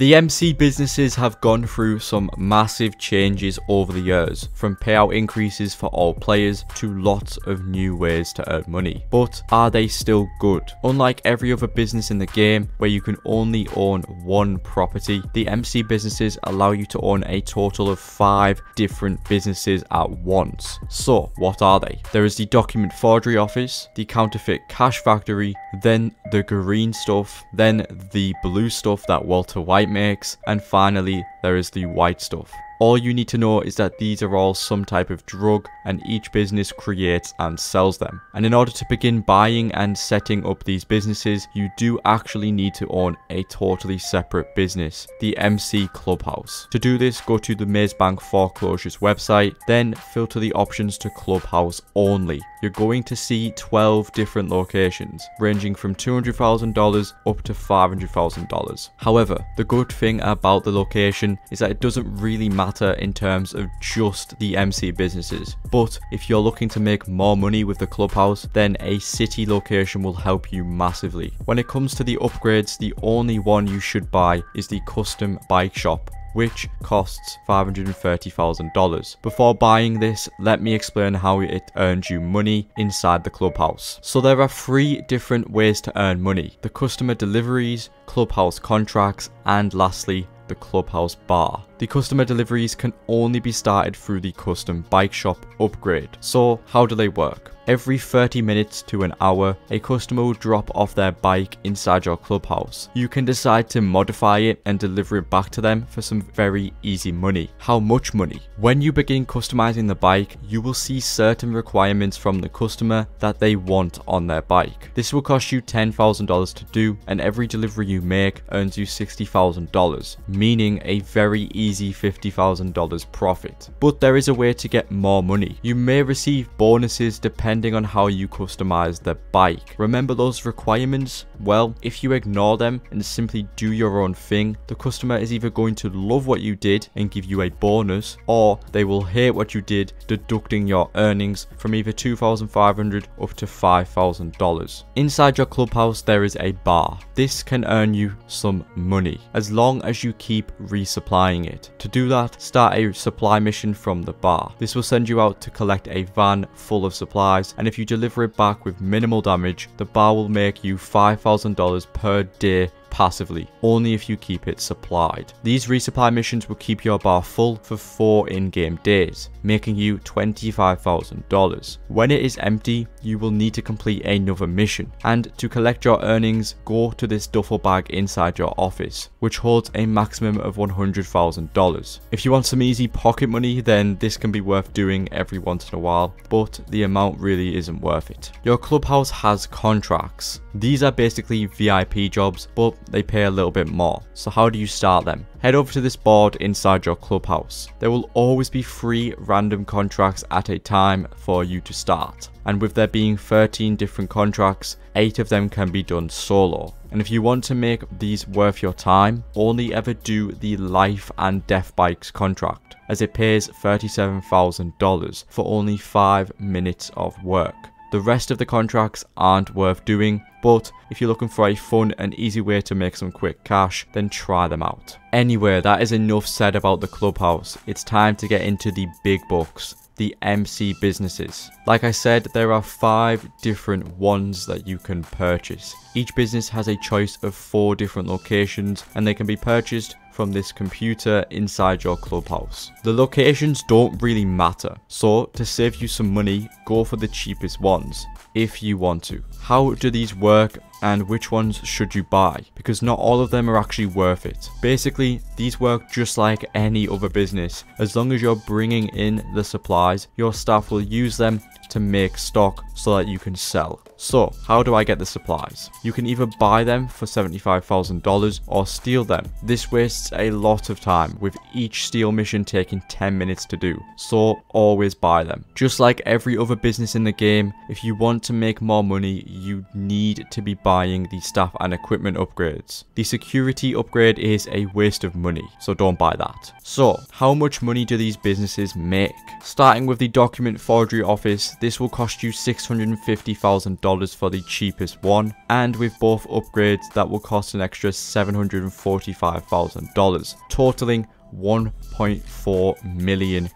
The MC businesses have gone through some massive changes over the years, from payout increases for all players to lots of new ways to earn money. But are they still good? Unlike every other business in the game where you can only own one property, the MC businesses allow you to own a total of five different businesses at once. So, what are they? There is the document forgery office, the counterfeit cash factory, then the green stuff, then the blue stuff that Walter White makes, and finally there is the white stuff. All you need to know is that these are all some type of drug and each business creates and sells them. And in order to begin buying and setting up these businesses, you do actually need to own a totally separate business, the MC Clubhouse. To do this, go to the Maze Bank Foreclosures website, then filter the options to Clubhouse only. You're going to see 12 different locations, ranging from $200,000 up to $500,000. However, the good thing about the location is that it doesn't really matter in terms of just the MC businesses. But if you're looking to make more money with the clubhouse, then a city location will help you massively. When it comes to the upgrades, the only one you should buy is the custom bike shop which costs $530,000. Before buying this, let me explain how it earns you money inside the clubhouse. So there are three different ways to earn money. The customer deliveries, clubhouse contracts, and lastly, the clubhouse bar. The customer deliveries can only be started through the custom bike shop upgrade. So how do they work? Every 30 minutes to an hour, a customer will drop off their bike inside your clubhouse. You can decide to modify it and deliver it back to them for some very easy money. How much money? When you begin customizing the bike, you will see certain requirements from the customer that they want on their bike. This will cost you $10,000 to do and every delivery you make earns you $60,000, meaning a very easy $50,000 profit. But there is a way to get more money. You may receive bonuses depending depending on how you customize the bike. Remember those requirements? Well, if you ignore them and simply do your own thing, the customer is either going to love what you did and give you a bonus, or they will hate what you did, deducting your earnings from either 2,500 up to $5,000. Inside your clubhouse, there is a bar. This can earn you some money, as long as you keep resupplying it. To do that, start a supply mission from the bar. This will send you out to collect a van full of supplies and if you deliver it back with minimal damage, the bar will make you $5,000 per day passively, only if you keep it supplied. These resupply missions will keep your bar full for 4 in-game days, making you $25,000. When it is empty, you will need to complete another mission, and to collect your earnings, go to this duffel bag inside your office, which holds a maximum of $100,000. If you want some easy pocket money, then this can be worth doing every once in a while, but the amount really isn't worth it. Your clubhouse has contracts. These are basically VIP jobs, but they pay a little bit more. So how do you start them? Head over to this board inside your clubhouse. There will always be three random contracts at a time for you to start. And with there being 13 different contracts, 8 of them can be done solo. And if you want to make these worth your time, only ever do the life and death bikes contract as it pays $37,000 for only 5 minutes of work. The rest of the contracts aren't worth doing, but if you're looking for a fun and easy way to make some quick cash, then try them out. Anyway, that is enough said about the clubhouse. It's time to get into the big bucks the MC businesses. Like I said, there are five different ones that you can purchase. Each business has a choice of four different locations and they can be purchased from this computer inside your clubhouse. The locations don't really matter, so to save you some money, go for the cheapest ones if you want to. How do these work and which ones should you buy because not all of them are actually worth it. Basically, these work just like any other business. As long as you're bringing in the supplies, your staff will use them to make stock so that you can sell. So, how do I get the supplies? You can either buy them for $75,000 or steal them. This wastes a lot of time, with each steal mission taking 10 minutes to do, so always buy them. Just like every other business in the game, if you want to make more money, you need to be buying the staff and equipment upgrades. The security upgrade is a waste of money, so don't buy that. So, how much money do these businesses make? Starting with the document forgery office, this will cost you $650,000 $7,000 for the cheapest one, and with both upgrades that will cost an extra $745,000, totaling $1.4 million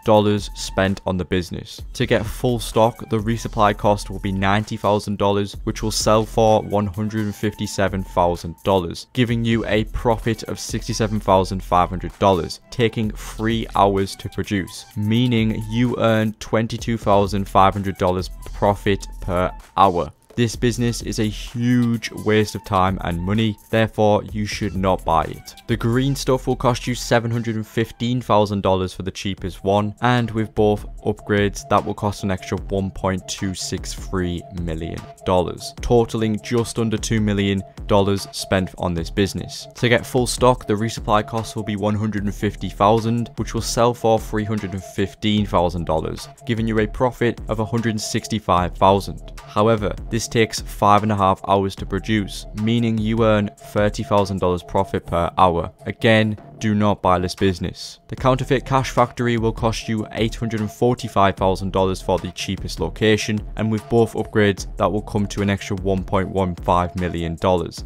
spent on the business. To get full stock, the resupply cost will be $90,000, which will sell for $157,000, giving you a profit of $67,500, taking 3 hours to produce, meaning you earn $22,500 profit per hour. This business is a huge waste of time and money, therefore you should not buy it. The green stuff will cost you $715,000 for the cheapest one, and with both upgrades that will cost an extra $1.263 million, totaling just under $2 million spent on this business. To get full stock, the resupply cost will be 150,000, which will sell for $315,000, giving you a profit of $165,000. However, this takes 5.5 hours to produce, meaning you earn $30,000 profit per hour. Again, do not buy this business. The counterfeit cash factory will cost you $845,000 for the cheapest location, and with both upgrades, that will come to an extra $1.15 million,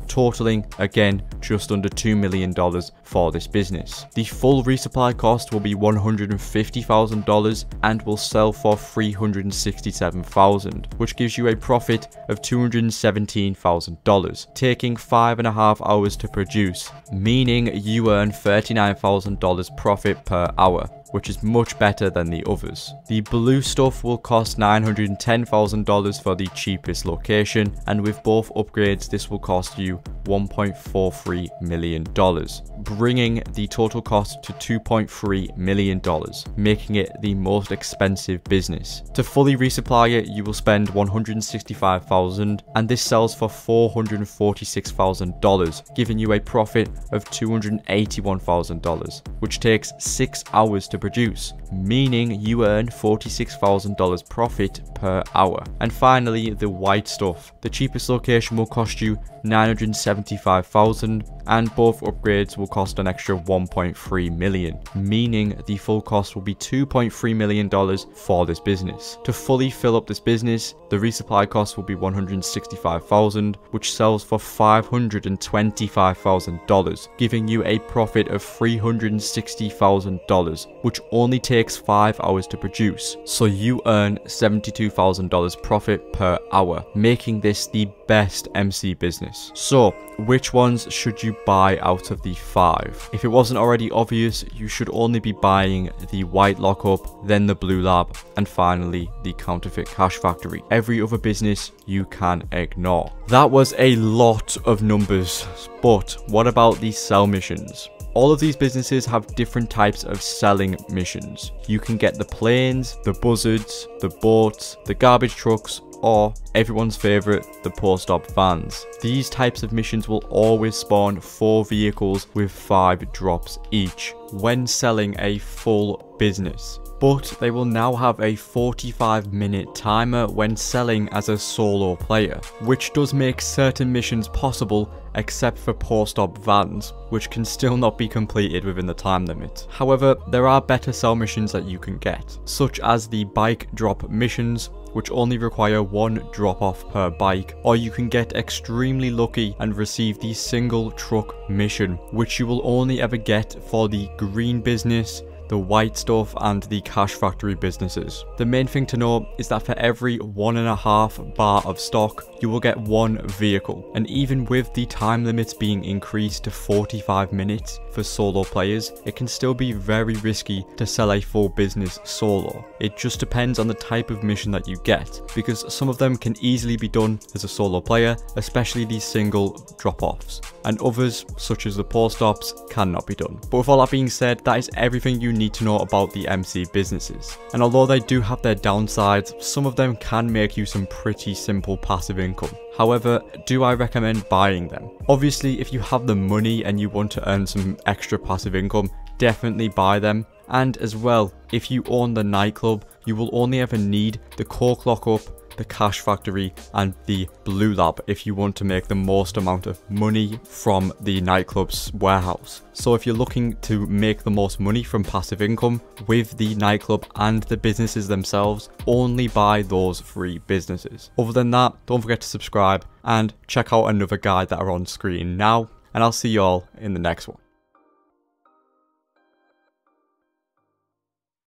totaling again just under $2 million for this business. The full resupply cost will be $150,000 and will sell for $367,000, which gives you a profit of $217,000, taking five and a half hours to produce, meaning you earn 30 $39,000 profit per hour which is much better than the others. The blue stuff will cost $910,000 for the cheapest location, and with both upgrades this will cost you $1.43 million, bringing the total cost to $2.3 million, making it the most expensive business. To fully resupply it, you will spend 165,000 and this sells for $446,000, giving you a profit of $281,000, which takes 6 hours to produce, meaning you earn $46,000 profit per hour. And finally, the white stuff. The cheapest location will cost you 975,000 and both upgrades will cost an extra 1.3 million, meaning the full cost will be 2.3 million dollars for this business. To fully fill up this business, the resupply cost will be 165,000, which sells for 525,000 dollars, giving you a profit of 360,000 dollars, which only takes 5 hours to produce. So you earn 72,000 dollars profit per hour, making this the best MC business. So, which ones should you buy out of the five? If it wasn't already obvious, you should only be buying the white lockup, then the blue lab, and finally the counterfeit cash factory. Every other business you can ignore. That was a lot of numbers, but what about the sell missions? All of these businesses have different types of selling missions. You can get the planes, the buzzards, the boats, the garbage trucks, or everyone's favourite, the post op vans. These types of missions will always spawn 4 vehicles with 5 drops each when selling a full business. But they will now have a 45 minute timer when selling as a solo player, which does make certain missions possible except for post-op vans, which can still not be completed within the time limit. However, there are better sell missions that you can get, such as the bike drop missions, which only require one drop off per bike, or you can get extremely lucky and receive the single truck mission, which you will only ever get for the green business, the white stuff and the cash factory businesses. The main thing to know is that for every one and a half bar of stock, you will get one vehicle. And even with the time limits being increased to 45 minutes for solo players, it can still be very risky to sell a full business solo. It just depends on the type of mission that you get, because some of them can easily be done as a solo player, especially these single drop-offs, and others, such as the post ops, cannot be done. But with all that being said, that is everything you need to know about the MC businesses. And although they do have their downsides, some of them can make you some pretty simple passive income. However, do I recommend buying them? Obviously, if you have the money and you want to earn some extra passive income, definitely buy them. And as well, if you own the nightclub, you will only ever need the coke lockup, the Cash Factory, and the Blue Lab if you want to make the most amount of money from the nightclub's warehouse. So if you're looking to make the most money from passive income with the nightclub and the businesses themselves, only buy those three businesses. Other than that, don't forget to subscribe and check out another guide that are on screen now, and I'll see you all in the next one.